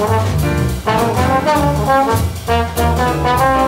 Thank you.